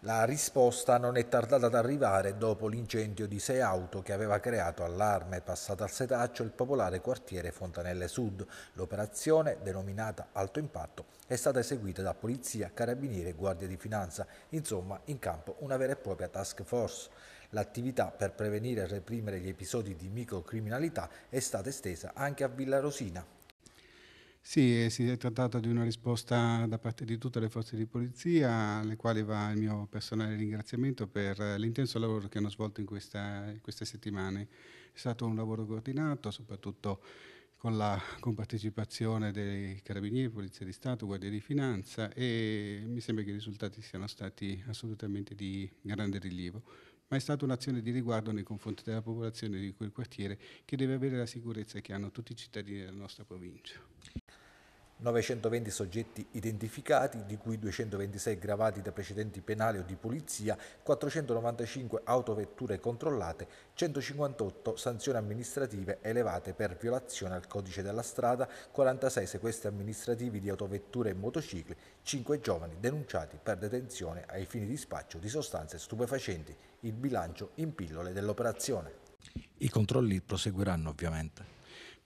La risposta non è tardata ad arrivare dopo l'incendio di sei auto che aveva creato allarme. Passato al setaccio il popolare quartiere Fontanelle Sud. L'operazione, denominata Alto Impatto, è stata eseguita da polizia, carabinieri e guardia di finanza. Insomma, in campo una vera e propria task force. L'attività per prevenire e reprimere gli episodi di microcriminalità è stata estesa anche a Villa Rosina. Sì, si è trattato di una risposta da parte di tutte le forze di polizia, alle quali va il mio personale ringraziamento per l'intenso lavoro che hanno svolto in, questa, in queste settimane. È stato un lavoro coordinato, soprattutto con la compartecipazione dei Carabinieri, Polizia di Stato, Guardia di Finanza e mi sembra che i risultati siano stati assolutamente di grande rilievo. Ma è stata un'azione di riguardo nei confronti della popolazione di quel quartiere che deve avere la sicurezza che hanno tutti i cittadini della nostra provincia. 920 soggetti identificati, di cui 226 gravati da precedenti penali o di polizia, 495 autovetture controllate, 158 sanzioni amministrative elevate per violazione al codice della strada, 46 sequestri amministrativi di autovetture e motocicli, 5 giovani denunciati per detenzione ai fini di spaccio di sostanze stupefacenti. Il bilancio in pillole dell'operazione. I controlli proseguiranno ovviamente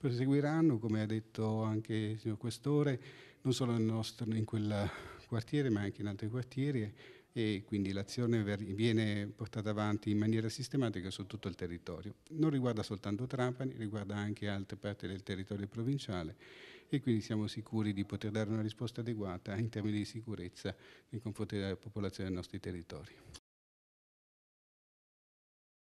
proseguiranno, come ha detto anche il signor Questore, non solo nostro, in quel quartiere ma anche in altri quartieri e quindi l'azione viene portata avanti in maniera sistematica su tutto il territorio. Non riguarda soltanto Trapani, riguarda anche altre parti del territorio provinciale e quindi siamo sicuri di poter dare una risposta adeguata in termini di sicurezza nei confronti della popolazione dei nostri territori.